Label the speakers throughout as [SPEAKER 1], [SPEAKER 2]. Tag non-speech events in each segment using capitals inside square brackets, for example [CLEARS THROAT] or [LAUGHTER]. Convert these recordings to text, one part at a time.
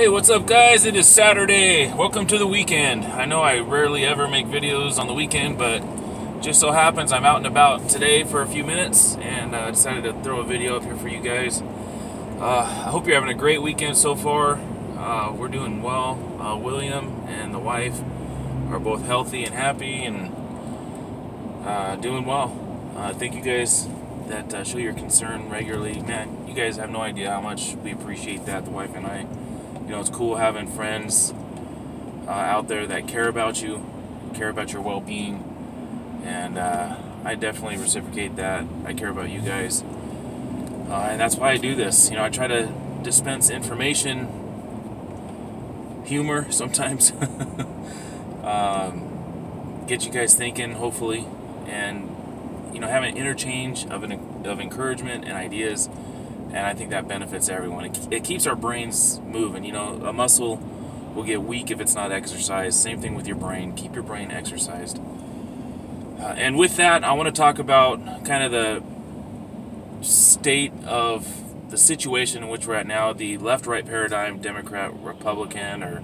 [SPEAKER 1] Hey, what's up, guys? It is Saturday. Welcome to the weekend. I know I rarely ever make videos on the weekend, but just so happens I'm out and about today for a few minutes and uh, decided to throw a video up here for you guys. Uh, I hope you're having a great weekend so far. Uh, we're doing well. Uh, William and the wife are both healthy and happy and uh, doing well. Uh, thank you guys that show your concern regularly. Man, you guys have no idea how much we appreciate that, the wife and I you know, it's cool having friends uh, out there that care about you, care about your well being, and uh, I definitely reciprocate that. I care about you guys, uh, and that's why I do this. You know, I try to dispense information, humor [LAUGHS] sometimes, um, get you guys thinking, hopefully, and you know, have an interchange of an of encouragement and ideas and I think that benefits everyone. It, it keeps our brains moving. You know, a muscle will get weak if it's not exercised. Same thing with your brain. Keep your brain exercised. Uh, and with that, I want to talk about kind of the state of the situation in which we're at now the left right paradigm, Democrat, Republican, or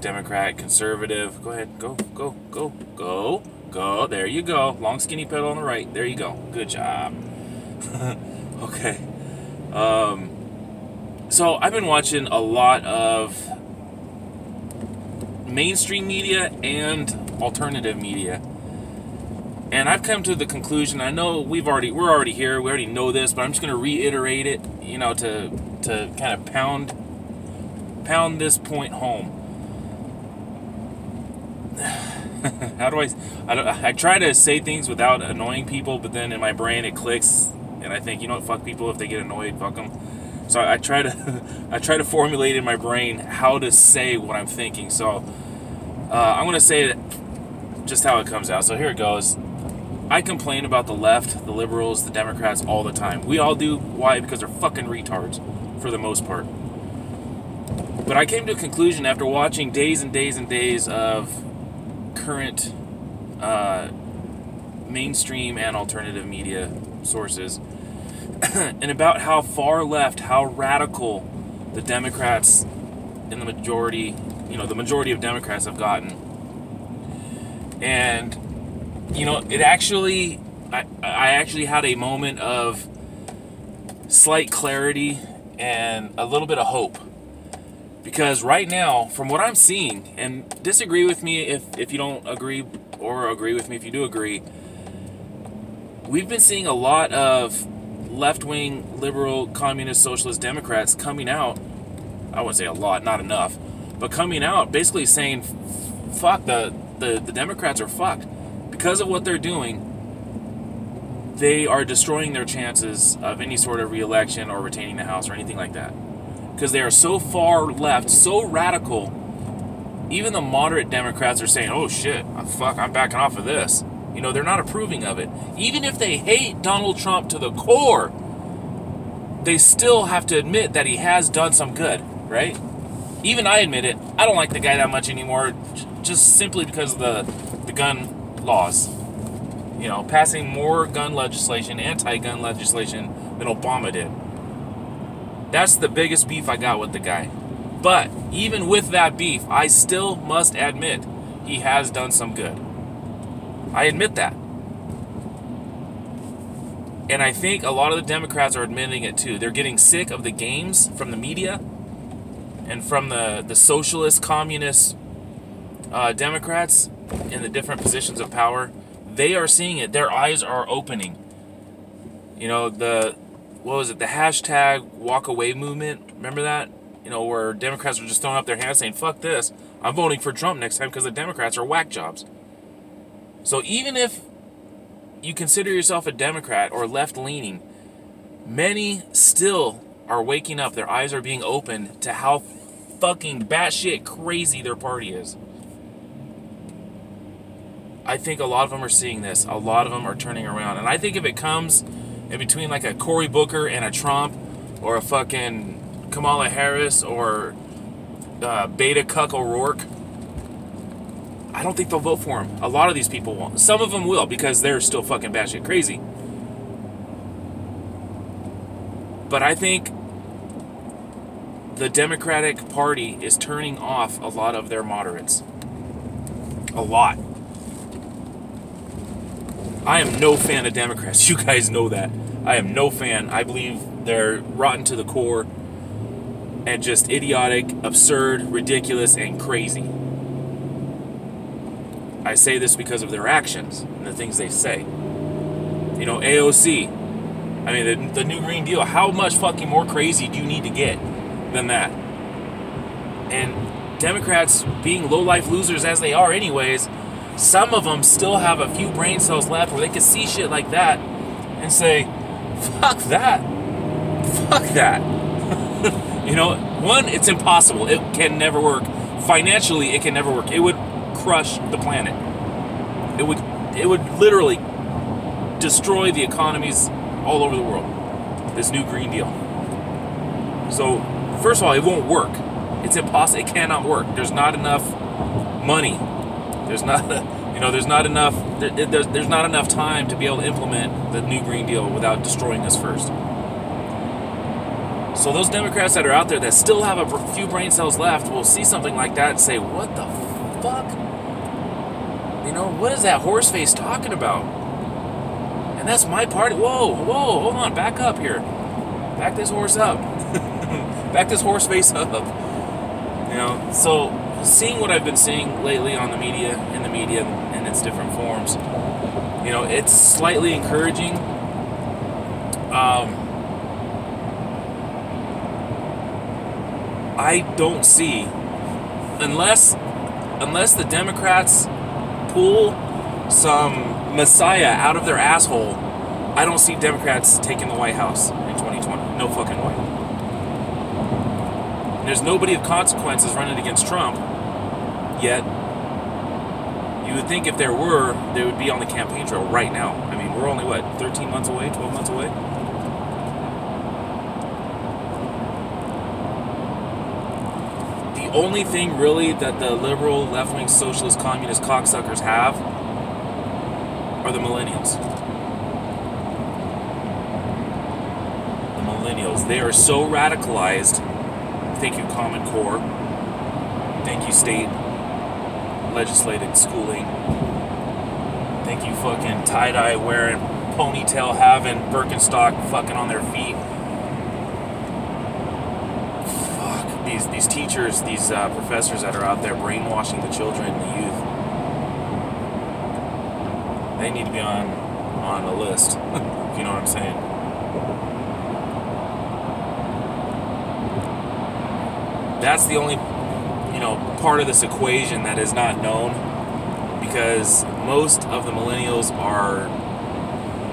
[SPEAKER 1] Democrat, conservative. Go ahead, go, go, go, go, go. There you go. Long, skinny pedal on the right. There you go. Good job. [LAUGHS] okay. Um, so I've been watching a lot of mainstream media and alternative media. And I've come to the conclusion. I know we've already we're already here. We already know this, but I'm just to reiterate it. You know, to to kind of pound pound this point home. [SIGHS] How do I? I, I try to say things without annoying people, but then in my brain it clicks and I think you know what, fuck people if they get annoyed, fuck them. So I, try to [LAUGHS] I try to formulate in my brain how to say what I'm thinking. So uh, I'm gonna say it just how it comes out. So here it goes. I complain about the left, the liberals, the Democrats all the time. We all do. Why? Because they're fucking retards for the most part. But I came to a conclusion after watching days and days and days of current uh, mainstream and alternative media sources [CLEARS THROAT] and about how far left, how radical the Democrats in the majority, you know, the majority of Democrats have gotten. And, you know, it actually, I, I actually had a moment of slight clarity and a little bit of hope. Because right now, from what I'm seeing, and disagree with me if, if you don't agree, or agree with me if you do agree, we've been seeing a lot of left wing liberal communist socialist Democrats coming out. I wouldn't say a lot, not enough, but coming out basically saying, fuck, the, the, the Democrats are fucked. Because of what they're doing, they are destroying their chances of any sort of reelection or retaining the House or anything like that. Because they are so far left, so radical, even the moderate Democrats are saying, oh shit, fuck, I'm backing off of this. You know, they're not approving of it. Even if they hate Donald Trump to the core, they still have to admit that he has done some good, right? Even I admit it. I don't like the guy that much anymore, just simply because of the the gun laws. You know, passing more gun legislation, anti-gun legislation than Obama did. That's the biggest beef I got with the guy. But even with that beef, I still must admit he has done some good. I admit that. And I think a lot of the Democrats are admitting it too. They're getting sick of the games from the media and from the, the socialist, communist uh, Democrats in the different positions of power. They are seeing it. Their eyes are opening. You know, the, what was it, the hashtag walk away movement. Remember that? You know, where Democrats were just throwing up their hands saying, fuck this. I'm voting for Trump next time because the Democrats are whack jobs. So even if you consider yourself a Democrat or left leaning, many still are waking up. Their eyes are being opened to how fucking batshit crazy their party is. I think a lot of them are seeing this. A lot of them are turning around. And I think if it comes in between like a Cory Booker and a Trump or a fucking Kamala Harris or uh, Beta Cuck O'Rourke, I don't think they'll vote for him. A lot of these people won't. Some of them will because they're still fucking batshit crazy. But I think the Democratic Party is turning off a lot of their moderates. A lot. I am no fan of Democrats. [LAUGHS] You guys know that. I am no fan. I believe they're rotten to the core and just idiotic, absurd, ridiculous, and crazy. I say this because of their actions and the things they say. You know, AOC. I mean, the, the New Green Deal. How much fucking more crazy do you need to get than that? And Democrats, being low life losers as they are, anyways, some of them still have a few brain cells left where they can see shit like that and say, fuck that. Fuck that. [LAUGHS] you know, one, it's impossible. It can never work. Financially, it can never work. It would crush the planet. It would it would literally destroy the economies all over the world. This new Green Deal. So, first of all, it won't work. It's impossible. It cannot work. There's not enough money. There's not, [LAUGHS] you know, there's not enough. There's, there's not enough time to be able to implement the new Green Deal without destroying us first. So those Democrats that are out there that still have a few brain cells left will see something like that and say, "What the fuck? Know, what is that horse face talking about?" And that's my party. Whoa, whoa, hold on, back up here. Back this horse up. [LAUGHS] back this horse face up. You know, so seeing what I've been seeing lately on the media, in the media, in its different forms, you know, it's slightly encouraging. Um, I don't see unless unless the Democrats pull some messiah out of their asshole, I don't see Democrats taking the White House in 2020. No fucking way. There's nobody of consequences running against Trump yet. You would think if there were, they would be on the campaign trail right now. I mean, we're only what 13 months away, 12 months away. Only thing really that the liberal, left wing, socialist, communist cocksuckers have are the millennials. The millennials. They are so radicalized. Thank you, Common Core. Thank you, state legislated schooling. Thank you, fucking tie dye wearing, ponytail having, Birkenstock fucking on their feet these these teachers, these uh, professors that are out there brainwashing the children, the youth, they need to be on on a list. [LAUGHS] if you know what I'm saying. That's the only you know part of this equation that is not known because most of the millennials are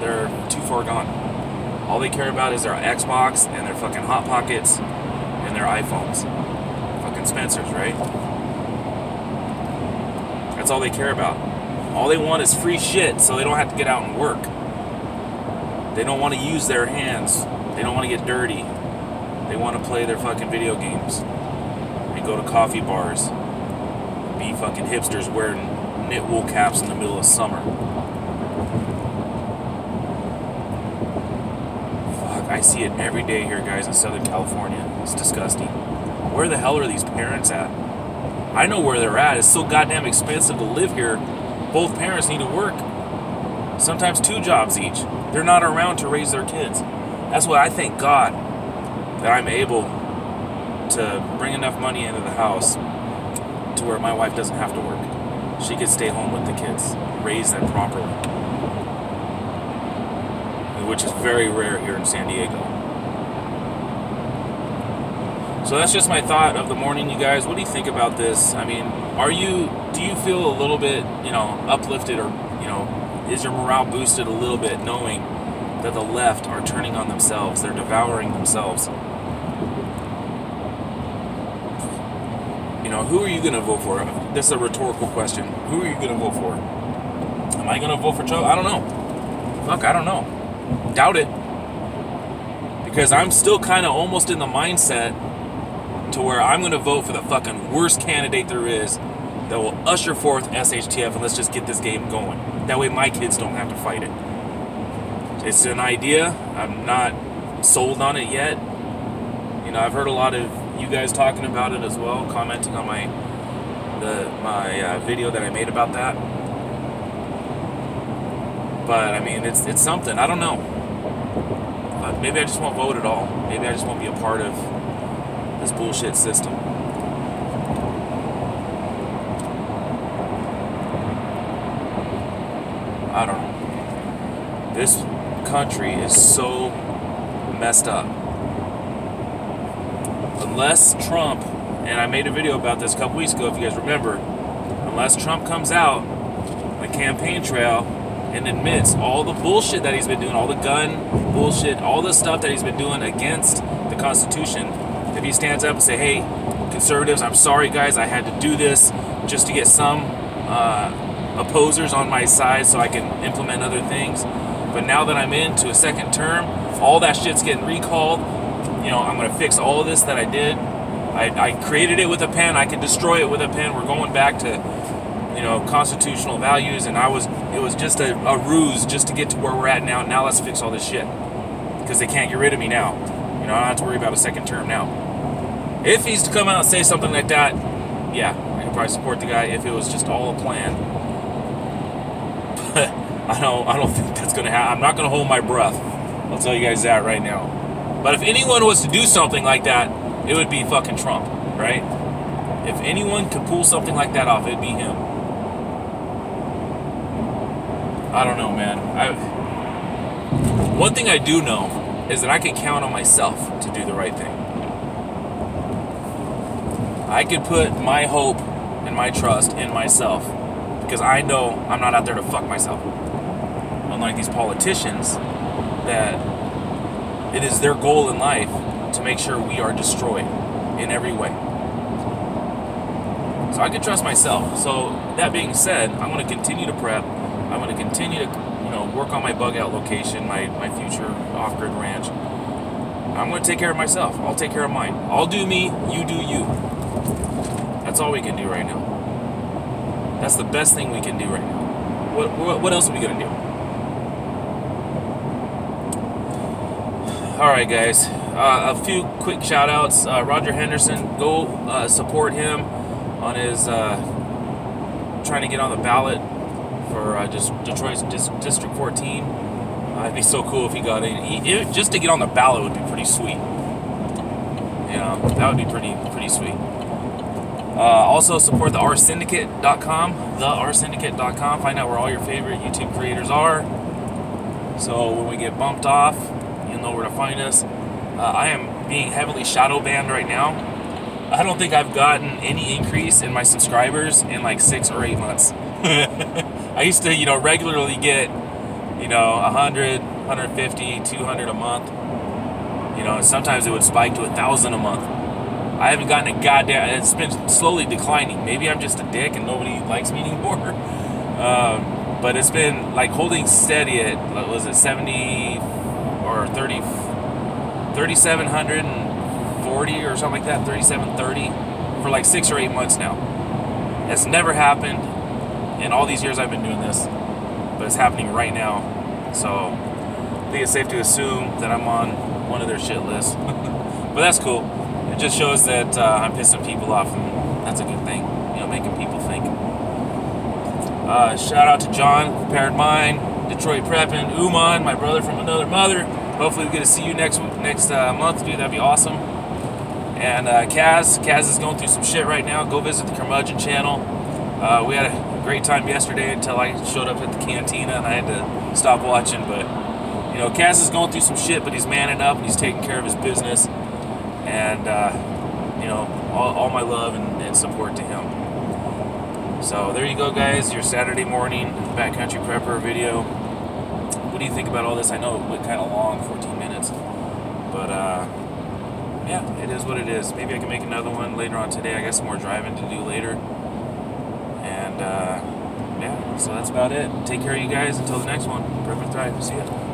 [SPEAKER 1] they're too far gone. All they care about is their Xbox and their fucking hot pockets their iPhones. Fucking Spencer's, right? That's all they care about. All they want is free shit so they don't have to get out and work. They don't want to use their hands. They don't want to get dirty. They want to play their fucking video games and go to coffee bars. Be fucking hipsters wearing knit wool caps in the middle of summer. I see it every day here, guys, in Southern California. It's disgusting. Where the hell are these parents at? I know where they're at. It's so goddamn expensive to live here. Both parents need to work. Sometimes two jobs each. They're not around to raise their kids. That's why I thank God that I'm able to bring enough money into the house to where my wife doesn't have to work. She could stay home with the kids, raise them properly which is very rare here in San Diego. So that's just my thought of the morning, you guys. What do you think about this? I mean, are you do you feel a little bit, you know, uplifted or, you know, is your morale boosted a little bit knowing that the left are turning on themselves, they're devouring themselves? You know, who are you going to vote for? This is a rhetorical question. Who are you going to vote for? Am I going to vote for Joe? I don't know. Fuck, I don't know. Doubt it. Because I'm still kind of almost in the mindset to where I'm going to vote for the fucking worst candidate there is that will usher forth SHTF and let's just get this game going. That way my kids don't have to fight it. It's an idea. I'm not sold on it yet. You know, I've heard a lot of you guys talking about it as well, commenting on my the my uh, video that I made about that. But I mean, it's it's something. I don't know. But maybe I just won't vote at all. Maybe I just won't be a part of this bullshit system. I don't know. This country is so messed up. Unless Trump, and I made a video about this a couple weeks ago, if you guys remember, unless Trump comes out on the campaign trail and admits all the bullshit that he's been doing, all the gun bullshit, all the stuff that he's been doing against the Constitution, if he stands up and say, "Hey, conservatives, I'm sorry, guys, I had to do this just to get some uh, opposers on my side so I can implement other things," but now that I'm into a second term, all that shit's getting recalled. You know, I'm gonna fix all of this that I did. I, I created it with a pen. I can destroy it with a pen. We're going back to you know constitutional values and i was it was just a, a, ruse just to get to where we're at now. Now let's fix all this shit because they can't get rid of me now. You know i don't have to worry about a second term now. If he's to come out and say something like that yeah i could probably support the guy if it was just all a plan. But [LAUGHS] i don't i don't think that's gonna happen i'm not gonna hold my breath. I'll tell you guys that right now. But if anyone was to do something like that it would be fucking trump right? If anyone could pull something like that off it'd be him I don't know, man. I one thing I do know is that I can count on myself to do the right thing. I can put my hope and my trust in myself because I know I'm not out there to fuck myself. Unlike these politicians that it is their goal in life to make sure we are destroyed in every way. So I can trust myself. So that being said, I'm going to continue to prep. I'm going to continue to, you know, work on my bug out location, my, my future off-grid ranch. I'm going to take care of myself. I'll take care of mine. I'll do me, you do you. That's all we can do right now. That's the best thing we can do right now. What, what, what else are we going to do? All right, guys. Uh, a few quick shout outs. Uh, Roger Henderson, go uh, support him on his uh, trying to get on the ballot for uh, just Detroit's dis- District 14. Uh, it'd be so cool if he got in. He, it, just to get on the ballot would be pretty sweet. Know, that would be pretty pretty sweet. Uh, also support the rsyndicate.com, the rsyndicate.com. Find out where all your favorite YouTube creators are. So when we get bumped off, you'll know where to find us. Uh, I am being heavily shadow banned right now. I don't think I've gotten any increase in my subscribers in like six or eight months. [LAUGHS] I used to, you know, regularly get, you know, 100, 150, 200 a month. You know, sometimes it would spike to a thousand a month. I haven't gotten a goddamn. It's been slowly declining. Maybe I'm just a dick and nobody likes me [LAUGHS] anymore. Um, but it's been like holding steady at was it 70 or 30, 3,740 or something like that, 3,730 for like six or eight months now. It's never happened in all these years I've been doing this, but it's happening right now. So I think it's safe to assume that I'm on one of their shit lists. [LAUGHS] but that's cool. It just shows that uh, I'm pissing people off, and that's a good thing. You know, making people think. Uh, shout out to John, Prepared Mind, Detroit Prepping, Uman, my brother from another mother. Hopefully, we get to see you next next uh, month, dude. That'd be awesome. And uh, Kaz, Kaz is going through some shit right now. Go visit the Curmudgeon channel. Uh, we had a great time yesterday until I showed up at the cantina and I had to stop watching. But you know, Kaz is going through some shit, but he's manning up and he's taking care of his business. And uh, you know, all, all my love and, and support to him. So there you go, guys. Your Saturday morning backcountry prepper video. What do you think about all this? I know it went kind of long, 14 minutes, but uh, yeah, it is what it is. Maybe I can make another one later on today. I got some more driving to do later. And uh, yeah, so that's about it. Take care of you guys until the next one. Perfect Thrive. See ya.